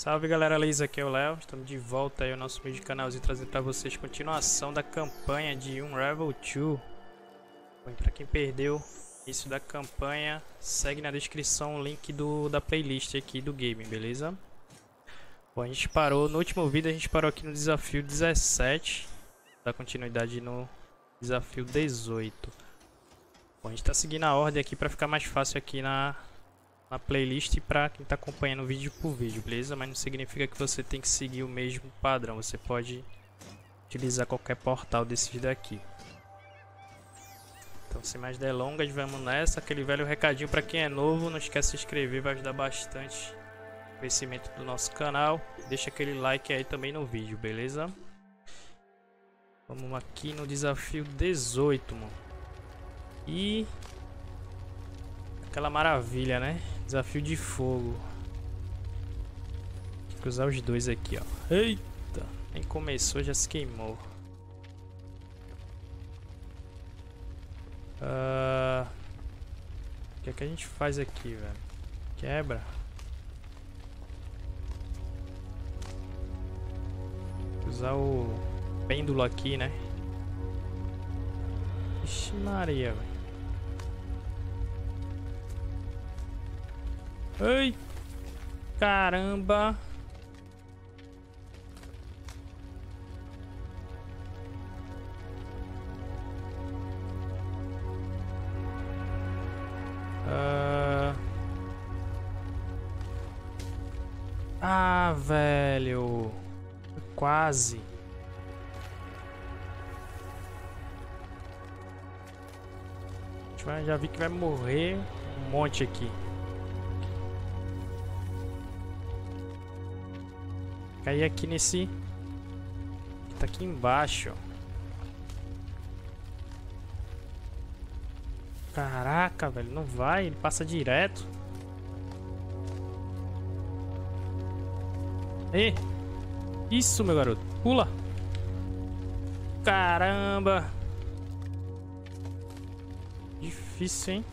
Salve galera Liz, aqui é o Léo, estamos de volta aí ao nosso vídeo canalzinho trazendo para vocês continuação da campanha de Unravel 2 Bom, para quem perdeu isso da campanha, segue na descrição o link do, da playlist aqui do game, beleza? Bom, a gente parou, no último vídeo a gente parou aqui no desafio 17 Da continuidade no desafio 18 Bom, a gente está seguindo a ordem aqui para ficar mais fácil aqui na, na playlist para quem está acompanhando vídeo por vídeo, beleza? Mas não significa que você tem que seguir o mesmo padrão, você pode utilizar qualquer portal desses daqui. Então, sem mais delongas, vamos nessa. Aquele velho recadinho para quem é novo, não esquece de se inscrever, vai ajudar bastante o crescimento do nosso canal. Deixa aquele like aí também no vídeo, beleza? Vamos aqui no desafio 18, mano. E aquela maravilha, né? Desafio de fogo. Tem que usar os dois aqui, ó. Eita! Nem começou, já se queimou. Uh... O que é que a gente faz aqui, velho? Quebra. Usar o pêndulo aqui, né? Ixi Maria, velho. Ai! Caramba! Uh... Ah, velho! Quase! Já vi que vai morrer um monte aqui. Cair aqui nesse... Tá aqui embaixo. Caraca, velho. Não vai. Ele passa direto. E Isso, meu garoto. Pula. Caramba. Difícil, hein?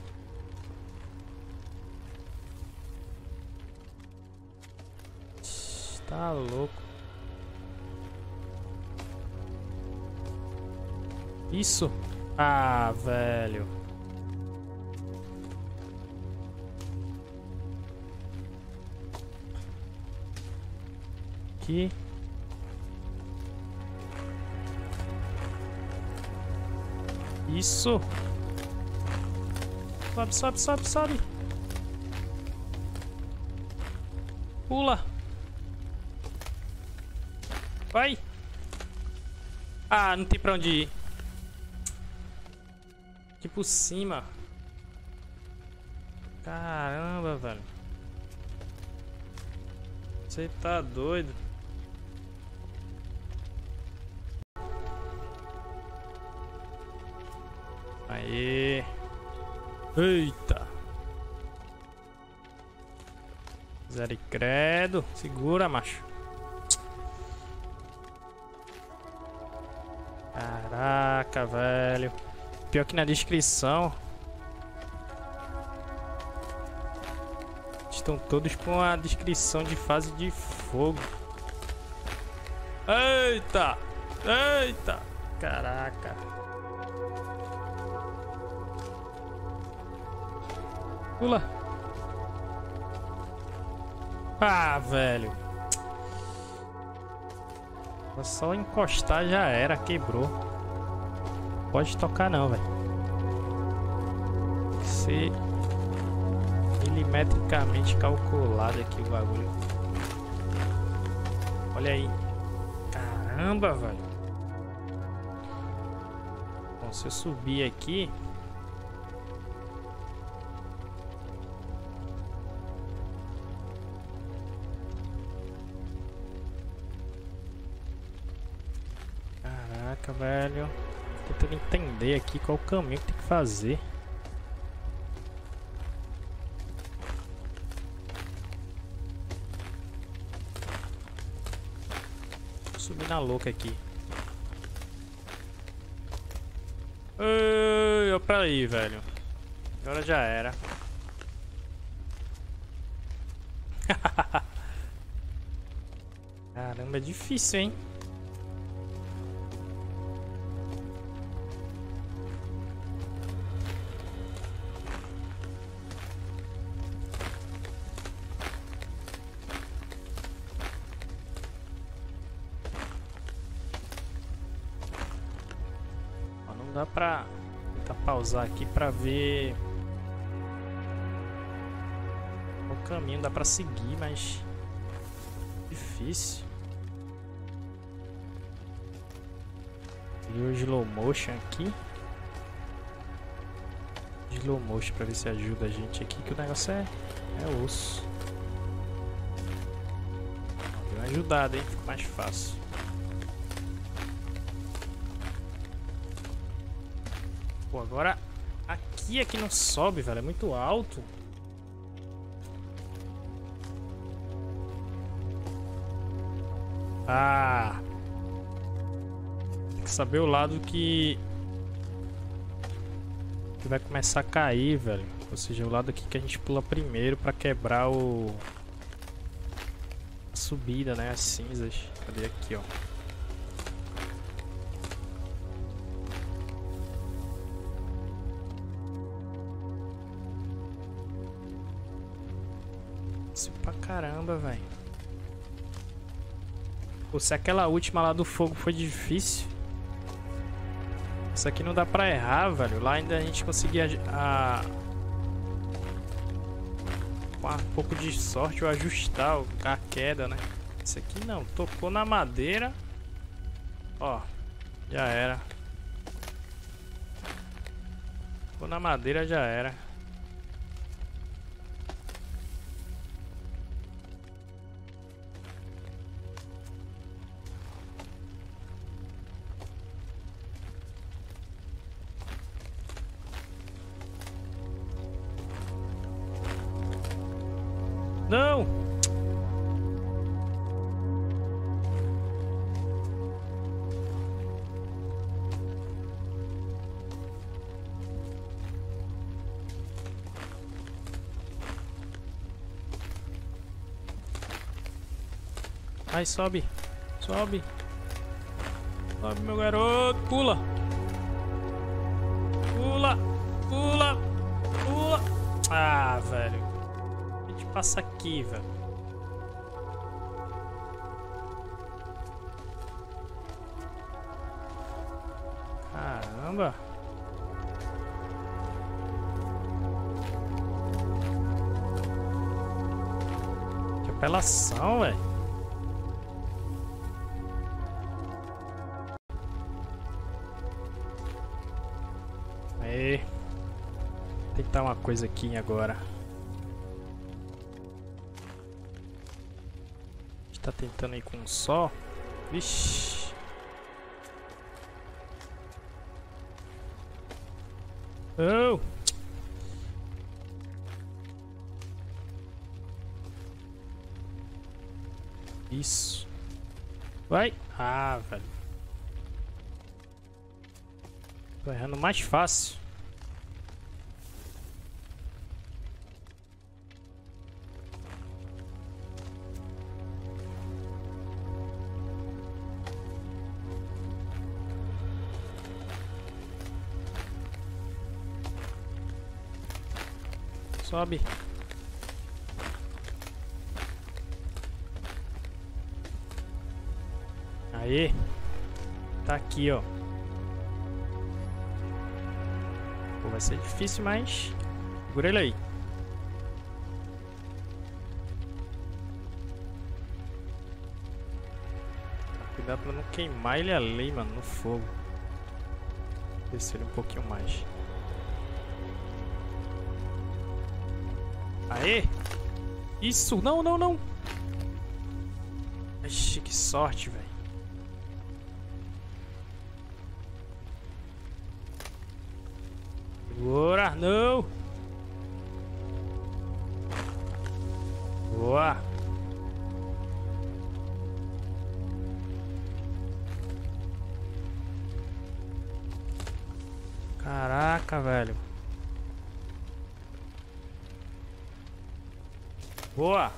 Tá louco. Isso? Ah, velho. Aqui. Isso. Sobe, sobe, sobe, sobe. Pula. Vai! Ah, não tem pra onde ir. Aqui por cima. Caramba, velho. Você tá doido. Aê. Eita. Zero e credo. Segura, macho. Caraca, velho. Pior que na descrição. Estão todos com a descrição de fase de fogo. Eita! Eita! Caraca. Pula. Ah, velho. Só encostar já era, quebrou. Pode tocar não, velho. Tem que ser milimetricamente calculado aqui o bagulho. Olha aí. Caramba, velho. Bom, se eu subir aqui... Caraca, velho. Tentando entender aqui qual o caminho que tem que fazer. Vou subir na louca aqui. Ei, olha pra aí, velho. Agora já era. Caramba, é difícil, hein? Dá pra tentar pausar aqui pra ver o caminho, dá pra seguir, mas difícil. E o slow motion aqui. Slow motion pra ver se ajuda a gente aqui, que o negócio é, é osso. Deu uma ajudada, hein? Fica mais fácil. Pô, agora aqui é que não sobe, velho. É muito alto. Ah! Tem que saber o lado que... Que vai começar a cair, velho. Ou seja, o lado aqui que a gente pula primeiro pra quebrar o... A subida, né? As cinzas. Cadê aqui, ó? Isso pra caramba, velho. Pô, se aquela última lá do fogo foi difícil. Isso aqui não dá pra errar, velho. Lá ainda a gente conseguia a... Com um pouco de sorte ou ajustar a queda, né? Isso aqui não. Tocou na madeira. Ó. Já era. Tocou na madeira, já era. Não! Vai, sobe. Sobe. Sobe, meu garoto. Pula. Passa aqui, velho? Caramba! Que apelação, velho! Aí, tentar uma coisa aqui agora. Tá tentando ir com um só. Vixe. Oh! Isso. Vai. Ah, velho. Tô errando mais fácil. Sobe. Aí. Tá aqui, ó. Pô, vai ser difícil, mas... Segura ele aí. Cuidado pra não queimar ele ali, mano, no fogo. Descer ele um pouquinho mais. Aê! Isso! Não, não, não! Ixi, que sorte, velho. Bora! Não! Boa! Caraca, velho. Boa.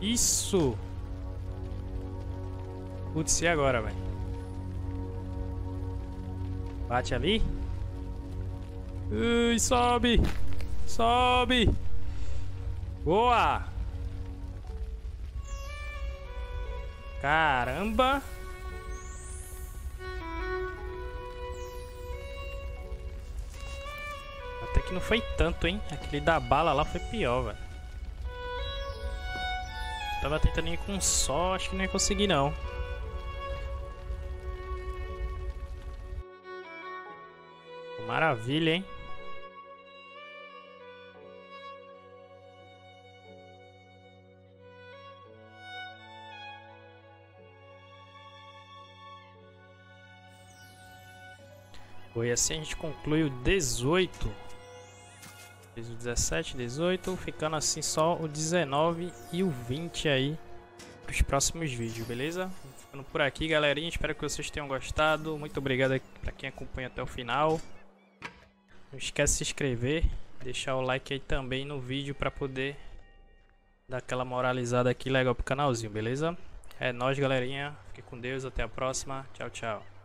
Isso. Putz, e agora, velho? Bate ali. Ui, sobe! Sobe! Boa! Caramba! Que não foi tanto, hein? Aquele da bala lá foi pior, velho. Tava tentando ir com só, acho que não ia conseguir não. Maravilha, hein? Foi assim a gente conclui o 18. Fez o 17, 18, ficando assim só o 19 e o 20 aí os próximos vídeos, beleza? Ficando por aqui, galerinha. Espero que vocês tenham gostado. Muito obrigado para quem acompanha até o final. Não esquece de se inscrever, deixar o like aí também no vídeo para poder dar aquela moralizada aqui legal pro canalzinho, beleza? É nóis, galerinha. Fique com Deus. Até a próxima. Tchau, tchau.